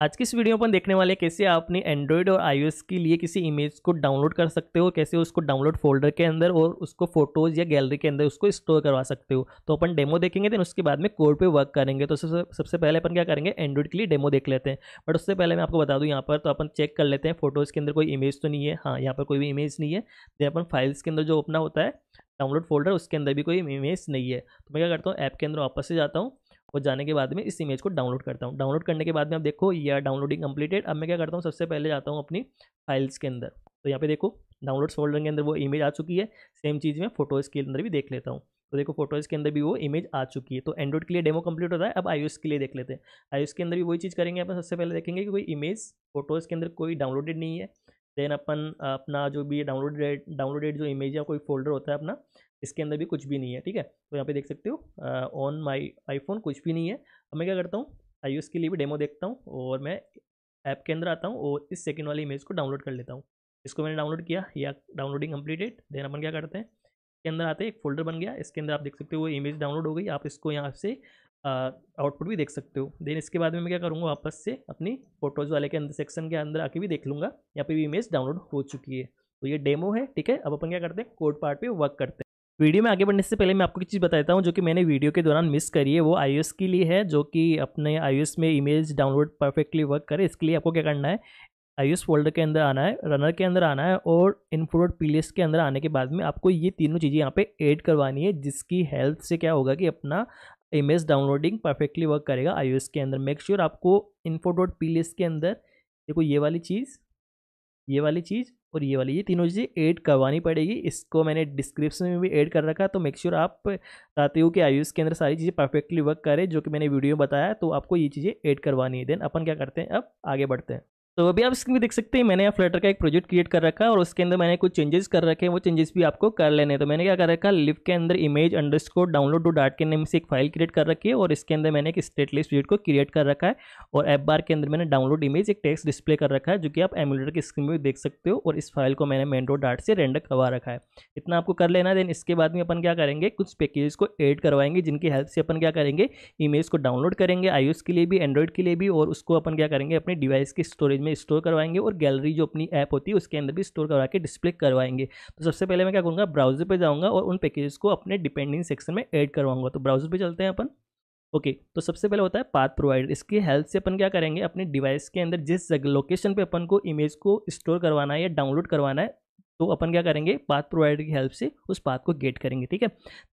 आज की इस वीडियो में अपन देखने वाले कैसे आप अपनी एंड्रॉयड और आईओएस के लिए किसी इमेज को डाउनलोड कर सकते हो, कैसे उसको डाउनलोड फोल्डर के अंदर और उसको फ़ोटोज़ या गैलरी के अंदर उसको स्टोर करवा सकते हो। तो अपन डेमो देखेंगे देन उसके बाद में कोड पे वर्क करेंगे। तो सबसे सबसे पहले अपन क्या करेंगे एंड्रॉइड के लिए डेमो देख लेते हैं। बट उससे पहले मैं आपको बता दूँ यहाँ पर तो अपन चेक कर लेते हैं फ़ोटोज़ के अंदर कोई इमेज तो नहीं है। हाँ यहाँ पर कोई भी इमेज नहीं है। देन अपन फाइल्स के अंदर जो अपना होता है डाउनलोड फोल्डर उसके अंदर भी कोई इमेज नहीं है। तो मैं क्या करता हूँ ऐप के अंदर वापस से जाता हूँ। और जाने के बाद में इस इमेज को डाउनलोड करता हूँ। डाउनलोड करने के बाद में आप देखो, या डाउनलोडिंग कंप्लीटेड अब मैं क्या करता हूँ, सबसे पहले जाता हूँ अपनी फाइल्स के अंदर। तो यहाँ पे देखो डाउनलोड्स फोल्डर के अंदर वो इमेज आ चुकी है। सेम चीज़ मैं फ़ोटोज़ के अंदर भी देख लेता हूँ। तो देखो फ़ोटोज़ के अंदर भी वो इमेज आ चुकी है। तो एंड्रॉइड के लिए डेमो कंप्लीट होता है, अब आई के लिए देख लेते हैं। आई के अंदर भी वही चीज़ करेंगे, अपन सबसे पहले देखेंगे कि कोई इमेज फ़ोटोज़ के अंदर कोई डाउनलोडेड नहीं है। देन अपन, अपना जो भी डाउनलोडेड डाउनलोडेड जो इमेज या कोई फोल्डर होता है अपना इसके अंदर भी कुछ भी नहीं है, ठीक है? तो यहाँ पे देख सकते हो ऑन माई आईफोन कुछ भी नहीं है। अब मैं क्या करता हूँ आई के लिए भी डेमो देखता हूँ और मैं ऐप के अंदर आता हूँ और इस सेकेंड वाली इमेज को डाउनलोड कर लेता हूँ। इसको मैंने डाउनलोड किया, या डाउनलोडिंग कम्प्लीटेड देन अपन क्या करते हैं, इसके अंदर आते एक फोल्डर बन गया, इसके अंदर आप देख सकते हो वो इमेज डाउनलोड हो गई, आप इसको यहाँ से आउटपुट भी देख सकते हो। देन इसके बाद में मैं क्या करूँगा, वापस से अपनी फ़ोटोज़ वाले के अंदर सेक्शन के अंदर आके भी देख लूँगा, यहाँ पे भी इमेज डाउनलोड हो चुकी है। तो ये डेमो है, ठीक है? अब अपन क्या करते हैं कोड पार्ट पे वर्क करते हैं। वीडियो में आगे बढ़ने से पहले मैं आपको एक चीज़ बताता हूँ, जो कि मैंने वीडियो के दौरान मिस करी है, वो आई के लिए है, जो कि अपने आई में इमेज डाउनलोड परफेक्टली वर्क करे, इसके लिए आपको क्या करना है आई फोल्डर के अंदर आना है रनर के अंदर आना है और इनफोड पी के अंदर आने के बाद में आपको ये तीनों चीज़ें यहाँ पे ऐड करवानी है, जिसकी हेल्प से क्या होगा कि अपना इमेज डाउनलोडिंग परफेक्टली वर्क करेगा आई के अंदर। मेक श्योर आपको इन्फो डॉट के अंदर, देखो ये वाली चीज़, ये वाली चीज़ और ये वाली, ये तीनों चीज़ें ऐड करवानी पड़ेगी। इसको मैंने डिस्क्रिप्शन में भी ऐड कर रखा है तो मेक श्योर sure आप चाहते हो कि आयुष के अंदर सारी चीज़ें परफेक्टली वर्क करें, जो कि मैंने वीडियो में बताया तो आपको ये चीज़ें ऐड करवानी है। देन अपन क्या करते हैं, अब आगे बढ़ते हैं। तो अभी आप स्क्रीन में देख सकते हैं, मैंने यहाँ फ्लटर का एक प्रोजेक्ट क्रिएट कर रखा है और उसके अंदर मैंने कुछ चेंजेस कर रखे हैं, वो चेंजेस भी आपको कर लेने हैं। तो मैंने क्या कर रखा है लिफ्ट के अंदर image underscore download two dot के नेम से एक फ़ाइल क्रिएट कर रखी है और इसके अंदर मैंने एक स्टेट लिस्ट प्रोजेक्ट को क्रिएट कर रखा है और ऐप बार के अंदर मैंने डाउनलोड इमेज एक टेक्स्ट डिस्प्ले कर रखा है, जो कि आप एमुलेटर की स्क्रीन में देख सकते हो और इस फ़ाइल को मैंने मेन डॉट से रेंडर करवा रखा है। इतना आपको कर लेना देन इसके बाद में अपन क्या करेंगे, कुछ पैकेज को एड करवाएँगे, जिनकी हेल्प से अपन क्या करेंगे इमेज को डाउनलोड करेंगे आई के लिए भी एंड्रॉइड के लिए भी और उसको अपन क्या करेंगे, अपने डिवाइस की स्टोरेज में स्टोर करवाएँगे और गैलरी जो अपनी ऐप होती है उसके अंदर भी स्टोर करवा के डिस्प्ले करवाएँगे। तो सबसे पहले मैं क्या करूँगा ब्राउज़र पर जाऊँगा और उन पैकेजेस को अपने डिपेंडिंग सेक्शन में ऐड करवाऊँगा। तो ब्राउज़र पे चलते हैं अपन। ओके okay, तो सबसे पहले होता है पाथ प्रोवाइडर इसकी हेल्प से अपन क्या करेंगे अपने डिवाइस के अंदर जिस लोकेशन पे अपन को इमेज को स्टोर करवाना है या डाउनलोड करवाना है तो अपन क्या करेंगे पाथ प्रोवाइडर की हेल्प से उस पाथ को गेट करेंगे ठीक है?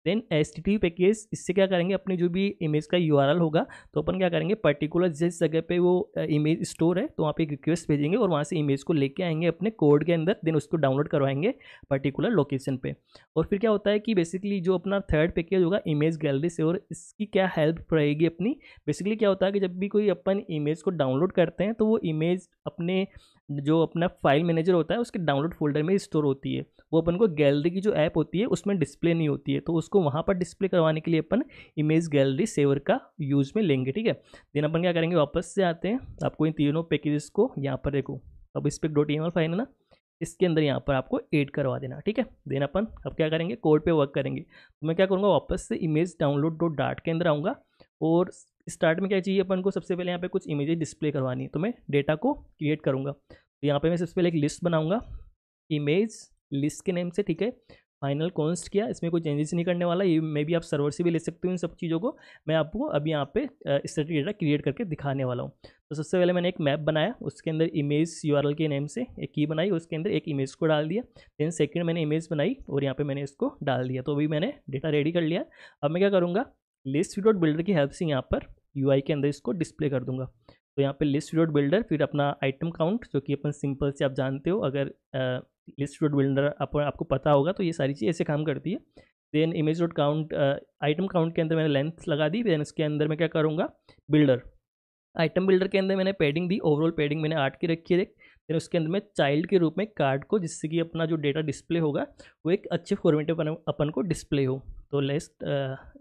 देन एस टी पैकेज इससे क्या करेंगे? अपने जो भी इमेज का यूआरएल होगा तो अपन क्या करेंगे? पर्टिकुलर जिस जगह पे वो इमेज स्टोर है तो वहाँ पे एक रिक्वेस्ट भेजेंगे और वहाँ से इमेज को लेके आएँगे अपने कोड के अंदर देन उसको डाउनलोड करवाएँगे पर्टिकुलर लोकेशन पे। और फिर क्या होता है कि बेसिकली जो अपना थर्ड पैकेज होगा इमेज गैलरी से, और इसकी क्या हेल्प रहेगी अपनी? बेसिकली क्या होता है कि जब भी कोई अपन इमेज को डाउनलोड करते हैं तो वो इमेज अपने, जो अपना फ़ाइल मैनेजर होता है, उसके डाउनलोड फोल्डर में स्टोर होती है। वो अपन को गैलरी की जो ऐप होती है, उसमें डिस्प्ले नहीं होती है तो उसको वहाँ पर डिस्प्ले करवाने के लिए अपन इमेज गैलरी सेवर का यूज़ में लेंगे, ठीक है? देन अपन क्या करेंगे, वापस से आते हैं। आपको इन तीनों पैकेजेस को यहाँ पर देखो। अब इस पर डॉट ई फ़ाइल है ना, इसके अंदर यहाँ पर आपको ऐड करवा देना, ठीक है? देन अपन अब क्या करेंगे कोड पे वर्क करेंगे। तो मैं क्या करूँगा, वापस से इमेज डाउनलोड डॉट डाट के अंदर आऊँगा और स्टार्ट में क्या चाहिए अपन को, सबसे पहले यहाँ पे कुछ इमेजेस डिस्प्ले करवानी है। तो मैं डेटा को क्रिएट करूँगा। तो यहाँ पे मैं सबसे पहले एक लिस्ट बनाऊँगा। इमेज लिस्ट के नेम से, ठीक है? फाइनल कॉन्स्ट किया, इसमें कोई चेंजेस नहीं करने वाला, ये मे भी आप सर्वर से भी ले सकते हो इन सब चीज़ों को। मैं आपको अभी यहाँ पे स्टडी डेटा क्रिएट करके दिखाने वाला हूँ। तो सबसे पहले मैंने एक मैप बनाया, उसके अंदर इमेज यूआरएल के नेम से एक की बनाई, उसके अंदर एक इमेज को डाल दिया। देन सेकेंड मैंने इमेज बनाई और यहाँ पर मैंने इसको डाल दिया। तो अभी मैंने डेटा रेडी कर लिया। अब मैं क्या करूँगा लिस्ट विडोट बिल्डर की हेल्प से यहाँ पर यूआई के अंदर इसको डिस्प्ले कर दूँगा। तो यहाँ पे लिस्ट विडोट बिल्डर फिर अपना आइटम काउंट जो कि अपन सिंपल से आप जानते हो, अगर लिस्ट डॉट बिल्डर आप, आपको पता होगा तो ये सारी चीज़ ऐसे काम करती है। Then image dot count item count के अंदर मैंने लेंथ लगा दी देन इसके अंदर मैं क्या करूँगा? बिल्डर आइटम बिल्डर के अंदर मैंने पेडिंग दी ओवरऑल पेडिंग मैंने आठ की रखी है देन उसके अंदर मैं चाइल्ड के रूप में कार्ड को जिससे कि अपना जो डेटा डिस्प्ले होगा वो एक अच्छे फॉर्मेट अपन अपन को डिस्प्ले हो। तो लेस्ट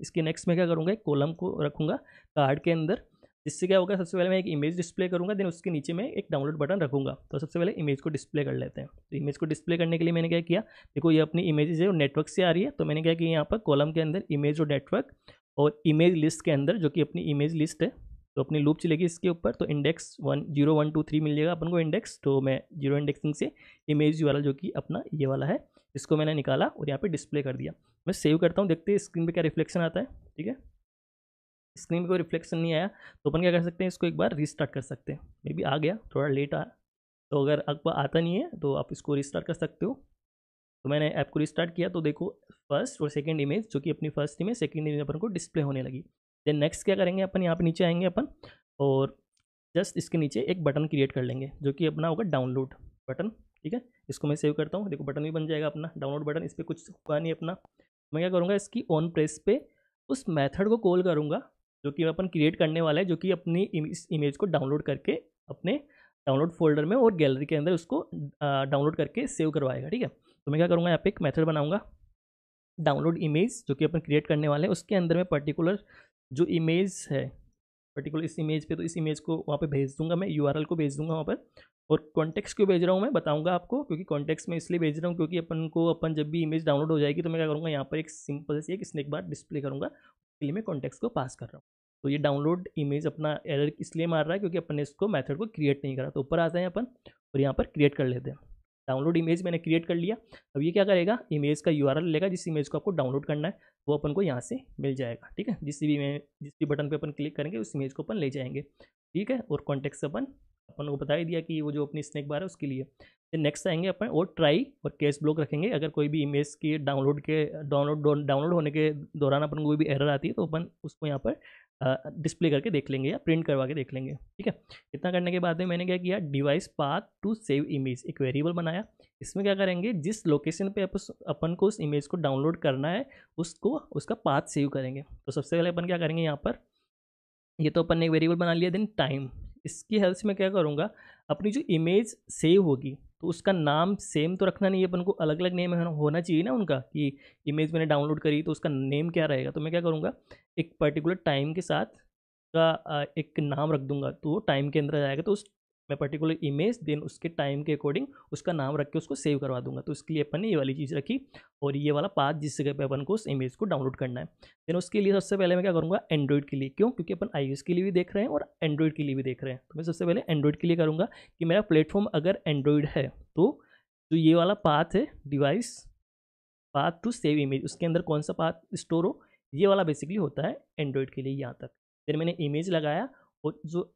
इसके नेक्स्ट में क्या करूँगा? एक कॉलम को रखूँगा कार्ड के अंदर। जिससे क्या होगा, सबसे पहले मैं एक इमेज डिस्प्ले करूँगा देन उसके नीचे मैं एक डाउनलोड बटन रखूँगा। तो सबसे पहले इमेज को डिस्प्ले कर लेते हैं। तो इमेज को डिस्प्ले करने के लिए मैंने क्या किया, देखो ये अपनी इमेजेस है नेटवर्क से आ रही है। तो मैंने क्या किया, यहाँ पर कॉलम के अंदर इमेज और नेटवर्क और इमेज लिस्ट के अंदर, जो कि अपनी इमेज लिस्ट है तो अपनी लूप चलेगी इसके ऊपर। तो index one zero one two three मिल जाएगा अपन को इंडेक्स तो मैं ज़ीरो इंडेक्सिंग से इमेज वाला जो कि अपना ये वाला है, इसको मैंने निकाला और यहाँ पे डिस्प्ले कर दिया। मैं सेव करता हूँ, देखते हैं स्क्रीन पे क्या रिफ्लेक्शन आता है, ठीक है? स्क्रीन पे कोई रिफ्लेक्शन नहीं आया तो अपन क्या कर सकते हैं, इसको एक बार रीस्टार्ट कर सकते हैं। मे बी आ गया, थोड़ा लेट आया तो अगर आपको आता नहीं है तो आप इसको रिस्टार्ट कर सकते हो। तो मैंने ऐप को रिस्टार्ट किया तो देखो फ़र्स्ट और सेकेंड इमेज जो कि अपनी फ़र्स्ट इमेज सेकेंड इमेज अपन को डिस्प्ले होने लगी। देन नेक्स्ट क्या करेंगे अपन, यहाँ पर नीचे आएँगे अपन, और जस्ट इसके नीचे एक बटन क्रिएट कर लेंगे, जो कि अपना होगा डाउनलोड बटन ठीक है? इसको मैं सेव करता हूँ, देखो बटन भी बन जाएगा अपना डाउनलोड बटन इस पर कुछ हुआ नहीं अपना। मैं क्या करूँगा, इसकी ऑन प्रेस पे उस मेथड को कॉल करूँगा जो कि अपन क्रिएट करने वाला है, जो कि अपनी इस इमेज को डाउनलोड करके अपने डाउनलोड फोल्डर में और गैलरी के अंदर उसको डाउनलोड करके सेव करवाएगा, ठीक है? तो मैं क्या करूँगा, यहाँ पे एक मेथड बनाऊँगा डाउनलोड इमेज जो कि अपन क्रिएट करने वाले हैं। उसके अंदर में पर्टिकुलर जो इमेज है पर्टिकुलर इस इमेज पे तो इस इमेज को वहाँ पे भेज दूँगा मैं यूआरएल को भेज दूँगा वहाँ पर और कॉन्टेक्स्ट क्यों भेज रहा हूँ मैं बताऊँगा आपको, क्योंकि कॉन्टेक्स्ट में इसलिए भेज रहा हूँ क्योंकि अपन को, अपन जब भी इमेज डाउनलोड हो जाएगी तो मैं क्या करूँगा, यहाँ पर एक सिंपल से, एक स्नैक बार डिस्प्ले करूँगा उसके लिए मैं कॉन्टेक्स्ट को पास कर रहा हूँ। तो ये डाउनलोड इमेज अपना एरर इसलिए मार रहा है क्योंकि अपन ने इसको मेथड को क्रिएट नहीं करा। तो ऊपर आते हैं अपन और यहाँ पर क्रिएट कर लेते हैं। डाउनलोड इमेज मैंने क्रिएट कर लिया। अब ये क्या करेगा? इमेज का यूआरएल लेगा जिस इमेज को आपको डाउनलोड करना है, वो अपन को यहाँ से मिल जाएगा, ठीक है? जिस भी जिस भी बटन पे अपन क्लिक करेंगे, उस इमेज को अपन ले जाएँगे, ठीक है? और कॉन्टेक्ट अपन अपन को बता ही दिया कि वो जो अपनी स्नैक बार है उसके लिए। नेक्स्ट आएँगे अपन और ट्राई और केस ब्लॉक रखेंगे। अगर कोई भी इमेज की डाउनलोड के डाउनलोड डाउनलोड होने के दौरान अपन कोई भी एरर आती है तो अपन उसको यहाँ पर डिस्प्ले करके देख लेंगे या प्रिंट करवा के देख लेंगे। ठीक है? इतना करने के बाद में मैंने क्या किया device path to save image एक वेरिएबल बनाया। इसमें क्या करेंगे, जिस लोकेशन पे अपन को उस इमेज को डाउनलोड करना है, उसको, उसका पाथ सेव करेंगे। तो सबसे पहले अपन क्या करेंगे यहाँ पर, ये तो अपन ने एक वेरिएबल बना लिया देन टाइम इसकी हेल्प से मैं क्या करूँगा, अपनी जो इमेज सेव होगी तो उसका नाम सेम तो रखना नहीं है, अपन को अलग अलग नेम होना चाहिए ना उनका कि इमेज मैंने डाउनलोड करी तो उसका नेम क्या रहेगा? तो मैं क्या करूँगा, एक पर्टिकुलर टाइम के साथ का एक नाम रख दूँगा तो वो टाइम के अंदर जाएगा तो उस मैं पर्टिकुलर इमेज देन उसके टाइम के अकॉर्डिंग उसका नाम रख के उसको सेव करवा दूँगा। तो इसके लिए अपन ने ये वाली चीज़ रखी और ये वाला पाथ जिस जगह पे अपन को उस इमेज को डाउनलोड करना है। देन उसके लिए सबसे पहले मैं क्या करूँगा? एंड्रॉइड के लिए। क्यों? क्योंकि अपन आई के लिए भी देख रहे हैं और एंड्रॉइड के लिए भी देख रहे हैं। तो मैं सबसे पहले एंड्रॉइड के लिए करूँगा कि मेरा प्लेटफॉर्म अगर एंड्रॉइड है तो जो ये वाला पाथ है device path to save image उसके अंदर कौन सा पाथ स्टोर हो? ये वाला बेसिकली होता है एंड्रॉइड के लिए यहाँ तक। फिर मैंने इमेज लगाया और जो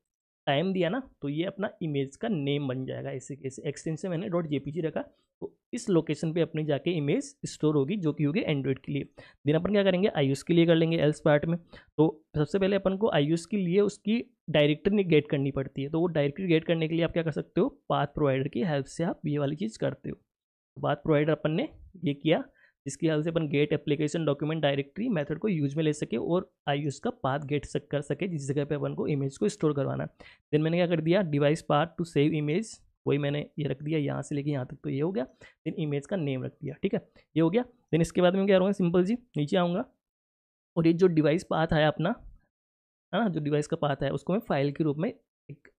टाइम दिया ना तो ये अपना इमेज का नेम बन जाएगा ऐसे कैसे। एक्सटेंशन मैंने डॉट जेपीजी रखा तो इस लोकेशन पे अपनी जाके इमेज स्टोर होगी, जो कि होगी एंड्रॉइड के लिए। दिन अपन क्या करेंगे? आई के लिए कर लेंगे एल्स पार्ट में। तो सबसे पहले अपन को आई के लिए उसकी डायरेक्टरी गेट करनी पड़ती है। तो वो डायरेक्टरी गेट करने के लिए आप क्या कर सकते हो? पाथ प्रोवाइडर की हेल्प से आप ये वाली चीज़ करते हो। पाथ प्रोवाइडर अपन ने ये किया जिसकी हेल्प से अपन get application document directory method को यूज़ में ले सके और आई का पाथ गेट सक, कर सके, जिस जगह पे अपन को इमेज को स्टोर करवाना देन मैंने क्या कर दिया? Device part to save image वही मैंने ये रख दिया, यहाँ से लेके यहाँ तक तो ये हो गया। देन इमेज का नेम रख दिया, ठीक है? ये हो गया। देन इसके बाद मैं क्या करूँगा? सिंपल जी, नीचे आऊँगा। और ये जो डिवाइस पाथ है अपना, है ना जो डिवाइस का पाथ है, उसको मैं फ़ाइल के रूप में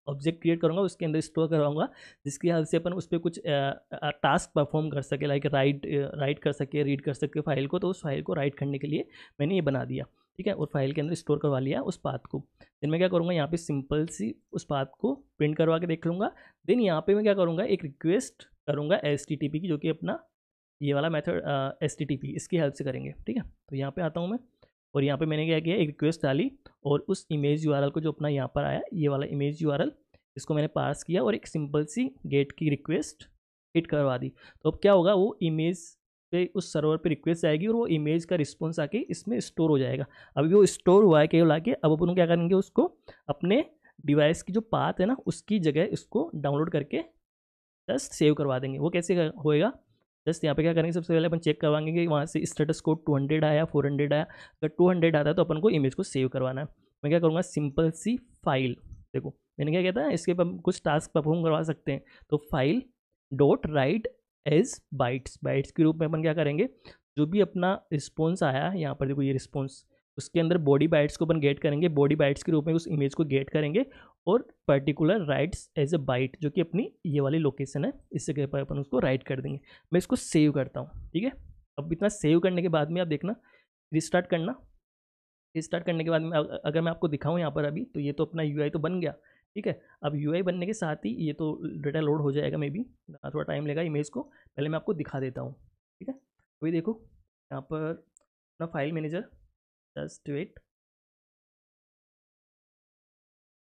ऑब्जेक्ट क्रिएट करूँगा, उसके अंदर स्टोर करवाऊँगा, जिसकी हेल्प से अपन उस पर कुछ टास्क परफॉर्म कर सके लाइक राइट राइट कर सके रीड कर सके फ़ाइल को तो उस फ़ाइल को राइट करने के लिए मैंने ये बना दिया, ठीक है? और फ़ाइल के अंदर स्टोर करवा लिया उस पाथ को। देन मैं क्या करूँगा, यहाँ पे सिंपल सी उस पाथ को प्रिंट करवा के देख लूँगा। देन यहाँ पे मैं क्या करूँगा, एक रिक्वेस्ट करूँगा एस की, जो कि अपना ये वाला मेथड एस इसकी हेल्प से करेंगे, ठीक है? तो यहाँ पे आता हूँ मैं, और यहाँ पे मैंने क्या किया, एक रिक्वेस्ट डाली और उस इमेज यूआरएल को जो अपना यहाँ पर आया, ये वाला इमेज यूआरएल इसको मैंने पास किया और एक सिंपल सी गेट की रिक्वेस्ट हिट करवा दी। तो अब क्या होगा, वो इमेज पे, उस सर्वर पे रिक्वेस्ट आएगी और वो इमेज का रिस्पॉन्स आके इसमें स्टोर हो जाएगा। अभी वो स्टोर हुआ है केवल आके, अब अपन क्या करेंगे, उसको अपने डिवाइस की जो पाथ है ना, उसकी जगह इसको डाउनलोड करके जस्ट सेव करवा देंगे। वो कैसे होएगा? जस्ट यहाँ पे क्या करेंगे, सबसे पहले अपन चेक करवाएँगे कि वहाँ से स्टेटस कोड टू हंड्रेड आया फोर हंड्रेड आया। अगर टू हंड्रेड आता है तो अपन को इमेज को सेव करवाना है। मैं क्या करूँगा सिंपल सी फ़ाइल देखो, मैंने क्या कहता है इसके पर कुछ टास्क परफॉर्म करवा सकते हैं। तो file dot write as bytes bytes के रूप में अपन क्या करेंगे, जो भी अपना रिस्पॉन्स आया, यहाँ पर देखो ये रिस्पॉन्स उसके अंदर बॉडी बाइट्स को अपन गेट करेंगे बॉडी बाइट्स के रूप में उस इमेज को गेट करेंगे और particular writes as a byte जो कि अपनी ये वाली लोकेशन है इस जगह पर अपन उसको राइट कर देंगे। मैं इसको सेव करता हूँ, ठीक है? अब इतना सेव करने के बाद में आप देखना रिस्टार्ट करना। रिस्टार्ट करने के बाद में अगर मैं आपको दिखाऊँ यहाँ पर अभी तो ये तो अपना यूआई तो बन गया, ठीक है? अब यूआई बनने के साथ ही ये तो डेटा लोड हो जाएगा मे बी थोड़ा टाइम लेगा इमेज को, पहले मैं आपको दिखा देता हूँ, ठीक है? वही देखो, यहाँ पर अपना file manager just wait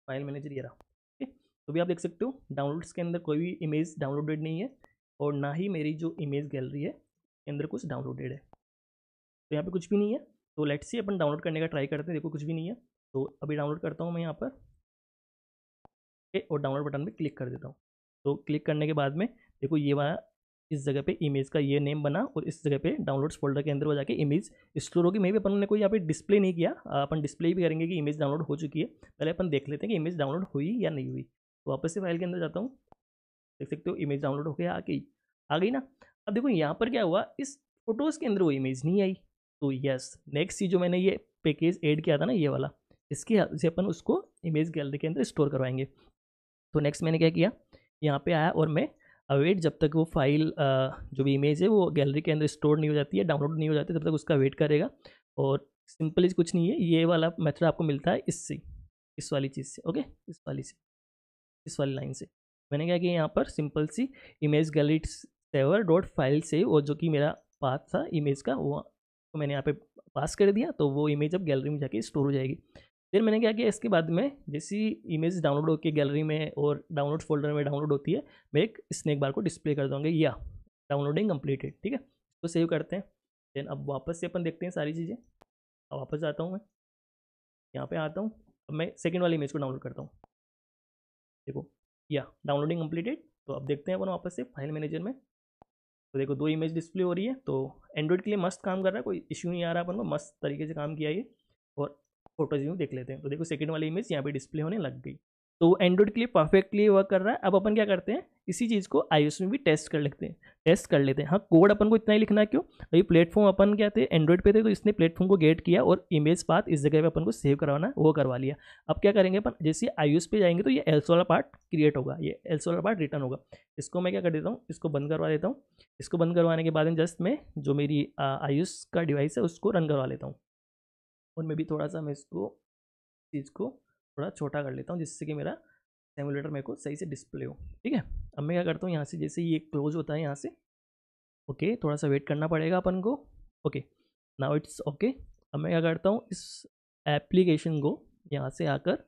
file manager ये रहा, ठीक तो भी आप देख सकते हो डाउनलोड्स के अंदर कोई भी इमेज डाउनलोडेड नहीं है और ना ही मेरी जो इमेज गैलरी है, के अंदर कुछ डाउनलोडेड है। तो यहाँ पे कुछ भी नहीं है तो लेट्स सी अपन डाउनलोड करने का ट्राई करते हैं, देखो कुछ भी नहीं है। तो अभी डाउनलोड करता हूँ मैं यहाँ पर और डाउनलोड बटन पे क्लिक कर देता हूँ। तो क्लिक करने के बाद में, देखो ये वाला इस जगह पे इमेज का ये नेम बना और इस जगह पे डाउनलोड्स फोल्डर के अंदर हो जाके इमेज स्टोर होगी। मे भी अपन ने कोई यहाँ पे डिस्प्ले नहीं किया। अपन डिस्प्ले भी करेंगे कि इमेज डाउनलोड हो चुकी है। पहले अपन देख लेते हैं कि इमेज डाउनलोड हुई या नहीं हुई। तो वापस से फ़ाइल के अंदर जाता हूँ। देख सकते हो इमेज डाउनलोड हो गया, आ गई आ गई ना। अब देखो यहाँ पर क्या हुआ, इस फ़ोटोज़ के अंदर वो इमेज नहीं आई। तो यस नेक्स्ट चीज़ जो मैंने ये पैकेज ऐड किया था ना, ये वाला, इसके से अपन उसको इमेज गैलरी के अंदर स्टोर करवाएँगे। तो नेक्स्ट मैंने क्या किया, यहाँ पे आया और मैं अवेट जब तक वो फ़ाइल जो भी इमेज है, वो गैलरी के अंदर स्टोर नहीं हो जाती है डाउनलोड नहीं हो जाती तब तक उसका वेट करेगा। और सिंपल कुछ नहीं है, ये वाला मेथड आपको मिलता है इससे, इस वाली चीज़ से ओके इस वाली से, इस वाली लाइन से। मैंने क्या कि यहाँ पर? सिंपल सी image gallery saver dot file से और जो कि मेरा पाथ था इमेज का, वो तो मैंने यहाँ पे पास कर दिया तो वो इमेज अब गैलरी में जाके स्टोर हो जाएगी। फिर मैंने क्या किया, इसके बाद में जैसी इमेज डाउनलोड होकर गैलरी में और डाउनलोड फोल्डर में डाउनलोड होती है, मैं एक स्नैक बार को डिस्प्ले कर दूँगा या डाउनलोडिंग कम्प्लीटेड ठीक है? तो सेव करते हैं। देन अब वापस से अपन देखते हैं सारी चीज़ें। अब वापस आता हूँ मैं। यहाँ पे आता हूँ। अब मैं सेकेंड वाली इमेज को डाउनलोड करता हूँ। देखो, या डाउनलोडिंग कम्प्लीटेड तो अब देखते हैं अपन वापस से फ़ाइल मैनेजर में। तो देखो, दो इमेज डिस्प्ले हो रही है तो एंड्रॉइड के लिए मस्त काम कर रहा है, कोई इश्यू नहीं आ रहा अपन को, मस्त तरीके से काम किया ये। और फ़ोटोज़ यूँ देख लेते हैं। तो देखो सेकंड वाली इमेज यहाँ पे डिस्प्ले होने लग गई। तो एंड्रॉइड के लिए परफेक्टली वर्क कर रहा है। अब अपन क्या करते हैं? इसी चीज़ को आईओएस में भी टेस्ट कर लेते हैं। टेस्ट कर लेते हैं। हाँ कोड अपन को इतना ही लिखना है क्यों? अभी प्लेटफॉर्म अपन क्या थे? एंड्रॉइड पे थे तो इसने प्लेटफॉर्म को गेट किया और इमेज पाथ इस जगह पे अपन को सेव करवाना, वो करवा लिया। अब क्या करेंगे अपन? जैसे आई पे जाएँगे तो ये एल्स वाला पार्ट क्रिएट होगा। ये एल्स वाला पार्ट रिटर्न होगा। इसको मैं क्या कर देता हूँ? इसको बंद करवा देता हूँ। इसको बंद करवाने के बाद जस्ट मैं जो मेरी आयुष का डिवाइस है, उसको रन करवा लेता हूँ। और मैं भी थोड़ा सा मैं इसको चीज़ को थोड़ा छोटा कर लेता हूँ जिससे कि मेरा सेमुलेटर मेरे को सही से डिस्प्ले हो। ठीक है? अब मैं क्या करता हूँ यहाँ से जैसे ये क्लोज होता है यहाँ से। ओके थोड़ा सा वेट करना पड़ेगा अपन को। ओके नाउ इट्स ओके अब मैं क्या करता हूँ इस एप्लीकेशन को यहाँ से आकर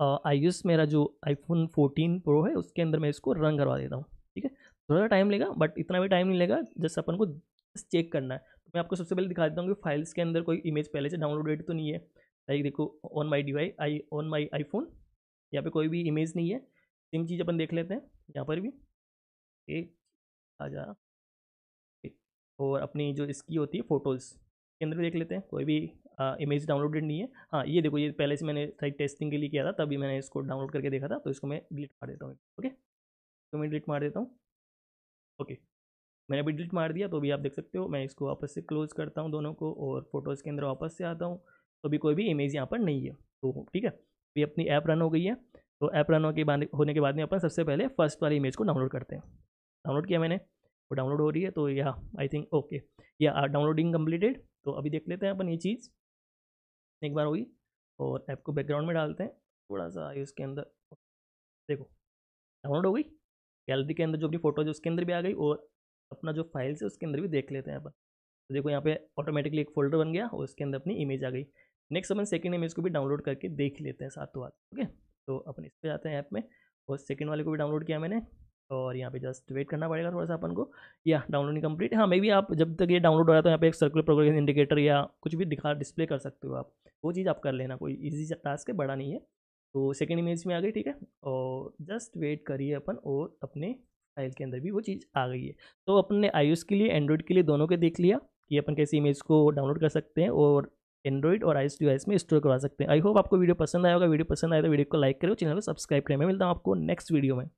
आई uh, मेरा जो आईफोन 14 प्रो है उसके अंदर मैं इसको रन करवा देता हूँ। ठीक है? थोड़ा सा टाइम लेगा बट इतना भी टाइम नहीं लेगा जस्ट अपन को चेक करना है। मैं आपको सबसे पहले दिखा देता हूँ कि फाइल्स के अंदर कोई इमेज पहले से डाउनलोडेड तो नहीं है। लाइक देखो on my device I on my iPhone यहाँ पे कोई भी इमेज नहीं है। सेम चीज़ अपन देख लेते हैं, यहाँ पर भी। एक आ जा और अपनी जो इसकी होती है फ़ोटोज़ के अंदर देख लेते हैं। कोई भी इमेज डाउनलोडेड नहीं है। हाँ ये देखो, ये पहले से मैंने साइट टेस्टिंग के लिए किया था, तभी मैंने इसको डाउनलोड करके देखा था तो इसको मैं डिलीट मार देता हूँ ओके तो मैं डिलीट मार देता हूँ। ओके मैंने अभी डिलीट मार दिया तो अभी आप देख सकते हो, मैं इसको वापस से क्लोज़ करता हूँ दोनों को और फ़ोटोज़ के अंदर वापस से आता हूँ। तो अभी कोई भी इमेज यहाँ पर नहीं है। तो ठीक है, अभी अपनी ऐप रन हो गई है। तो ऐप रन होने के बाद में अपन सबसे पहले फ़र्स्ट वाली इमेज को डाउनलोड करते हैं। डाउनलोड किया मैंने, वो डाउनलोड हो रही है तो या आई थिंक ओके या डाउनलोडिंग कम्प्लीटेड तो अभी देख लेते हैं अपन ये चीज़। एक बार होगी और ऐप को बैकग्राउंड में डालते हैं। थोड़ा सा इसके अंदर, देखो डाउनलोड हो गई। गैलरी के अंदर जो अपनी फ़ोटो है, उसके अंदर भी आ गई, और अपना जो फाइल्स है उसके अंदर भी देख लेते हैं अपन। तो देखो यहाँ पे ऑटोमेटिकली एक फोल्डर बन गया और उसके अंदर अपनी इमेज आ गई। नेक्स्ट अपन सेकेंड इमेज को भी डाउनलोड करके देख लेते हैं साथों साथ ओके तो अपन इस पर जाते हैं ऐप में और सेकेंड वाले को भी डाउनलोड किया मैंने और यहाँ पे जस्ट वेट करना पड़ेगा थोड़ा सा अपन को। या डाउनलोडिंग कंप्लीट हाँ मे भी आप जब तक ये डाउनलोड हो रहा है तो यहाँ पे एक सर्कुलर प्रोग्रेस इंडिकेटर या कुछ भी दिखा डिस्प्ले कर सकते हो आप। वो चीज़ आप कर लेना, कोई ईजी टास्क है, बड़ा नहीं है। तो सेकेंड इमेज में आ गई, ठीक है? और जस्ट वेट करिए अपन और अपने फ़ाइल के अंदर भी वो चीज़ आ गई है। तो अपन ने आई के लिए एंड्रॉइड के लिए दोनों के देख लिया कि अपन कैसे इमेज को डाउनलोड कर सकते हैं और एंड्रॉइड और आईएस डिवाइस में स्टोर करवा सकते हैं। आई होप आपको वीडियो पसंद आएगा वीडियो पसंद आए तो वीडियो को लाइक करो चैनल को सब्सक्राइब करें। मैं मिलता हूँ आपको नेक्स्ट वीडियो में।